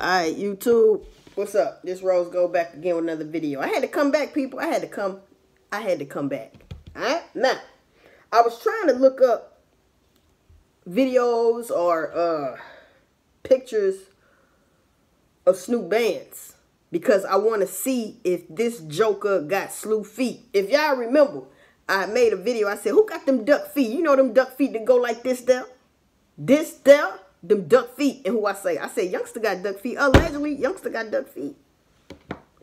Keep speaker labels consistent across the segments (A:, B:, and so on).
A: Alright, YouTube. What's up? This Rose go back again with another video. I had to come back, people. I had to come. I had to come back. Alright? Now, I was trying to look up videos or uh pictures of Snupe Bandz because I want to see if this Joker got slew feet. If y'all remember, I made a video. I said, who got them duck feet? You know them duck feet that go like this there? This there? Them duck feet. And who I say? I said, youngster got duck feet. Allegedly, youngster got duck feet.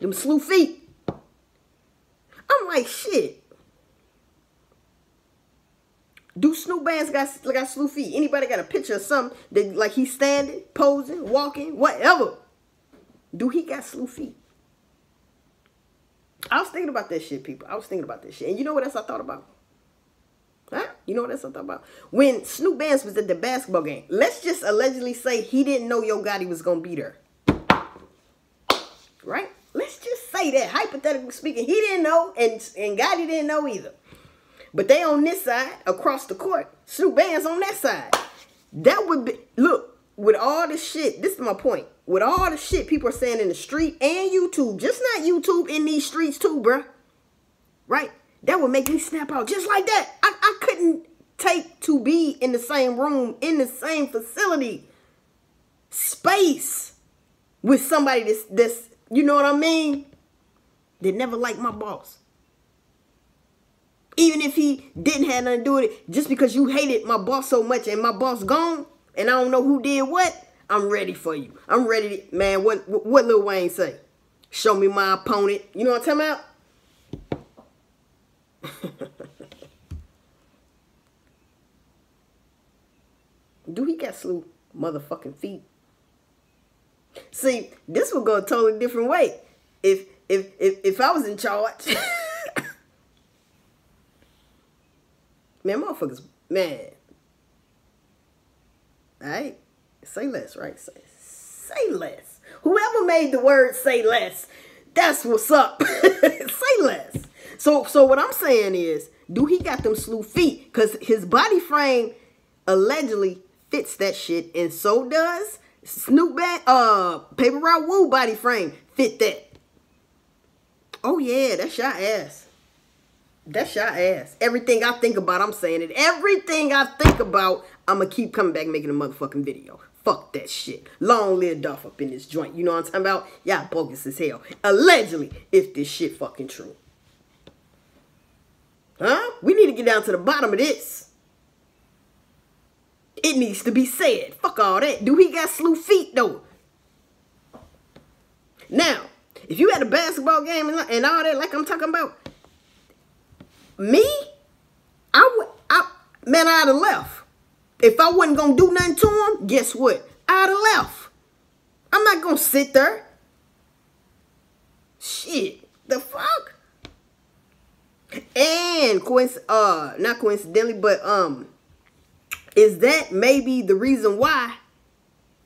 A: Them slew feet. I'm like, shit. Do Snupe Bandz got, got slew feet? Anybody got a picture of something that like he's standing, posing, walking, whatever? Do he got slew feet? I was thinking about that shit, people. I was thinking about this shit. And you know what else I thought about? You know what else I thought about? When Snupe Bandz was at the basketball game, let's just allegedly say he didn't know Yo Gotti was going to be there. Right? Let's just say that, hypothetically speaking, he didn't know and, and Gotti didn't know either. But they on this side, across the court, Snupe Bandz on that side. That would be, look, with all the shit, this is my point with all the shit people are saying in the street and YouTube, just not YouTube in these streets too, bruh. Right? That would make me snap out just like that. I, I couldn't take to be in the same room, in the same facility, space with somebody that's, that's you know what I mean? That never liked my boss. Even if he didn't have nothing to do with it, just because you hated my boss so much and my boss gone, and I don't know who did what, I'm ready for you. I'm ready to, man, what, what Lil Wayne say? Show me my opponent. You know what I'm talking about? Do he got slew motherfucking feet? See, this would go a totally different way. If if if if I was in charge, man, motherfuckers, man. All right. Say less, right? Say, say less. Whoever made the word say less, that's what's up. say less. So so what I'm saying is, do he got them slew feet? Because his body frame allegedly fits that shit, and so does Snoop Bag, uh, Paper Route Woo body frame fit that. Oh yeah, that's your ass. That's your ass. Everything I think about, I'm saying it. Everything I think about, I'm gonna keep coming back making a motherfucking video. Fuck that shit. Long live Dolph up in this joint. You know what I'm talking about? Y'all bogus as hell. Allegedly, if this shit fucking true. Huh? We need to get down to the bottom of this. It needs to be said. Fuck all that. Do he got slew feet though? Now, if you had a basketball game and, and all that, like I'm talking about, me, I would, I, man, I'd have left. If I wasn't going to do nothing to him, guess what? I'd have left. I'm not going to sit there. Shit. The fuck? And, coinc uh, not coincidentally, but, um, is that maybe the reason why,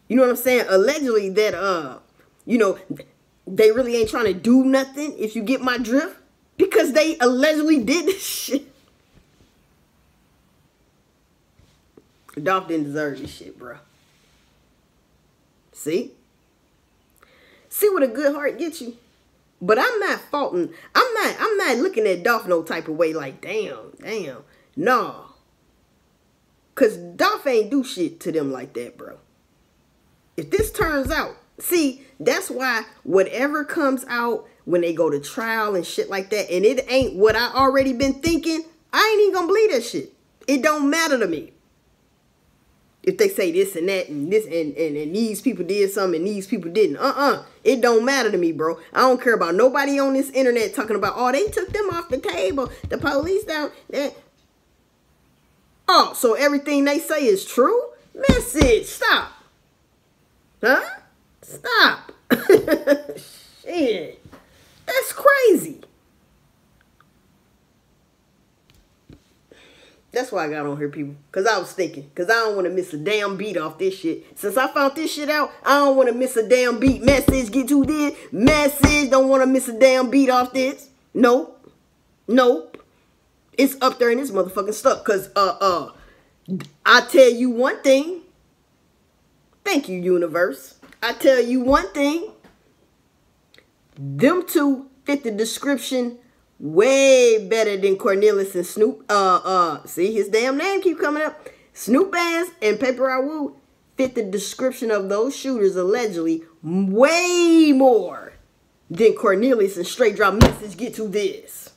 A: you know what I'm saying? Allegedly that, uh, you know, they really ain't trying to do nothing, if you get my drift. Because they allegedly did this shit. Dolph didn't deserve this shit, bro. See? See what a good heart gets you? But I'm not faulting. I'm not I'm not looking at Dolph no type of way like, damn, damn. No. Cause Dolph ain't do shit to them like that, bro. If this turns out, see, that's why whatever comes out when they go to trial and shit like that, and it ain't what I already been thinking, I ain't even gonna believe that shit. It don't matter to me if they say this and that and this and, and, and these people did something and these people didn't. Uh-uh. It don't matter to me, bro. I don't care about nobody on this internet talking about, oh, they took them off the table. The police down. Oh, so everything they say is true? Message. Stop. Huh? Stop. Shit. That's crazy. That's why I got on here, people. Because I was thinking. Because I don't want to miss a damn beat off this shit. Since I found this shit out, I don't want to miss a damn beat. Message, get to this. Message, don't want to miss a damn beat off this. Nope. Nope. It's up there in this motherfucking stuff. Because, uh, uh, I tell you one thing. Thank you, universe. I tell you one thing. Them two fit the description way better than Cornelius and Snoop. Uh, uh, see his damn name keep coming up. Snupe Bandz and Paper Route Woo fit the description of those shooters allegedly way more than Cornelius and Straight Drop Message get to this.